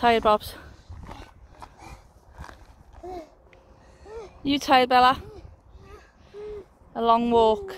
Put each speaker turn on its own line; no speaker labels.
Tired, Bobs? You tired, Bella? A long walk.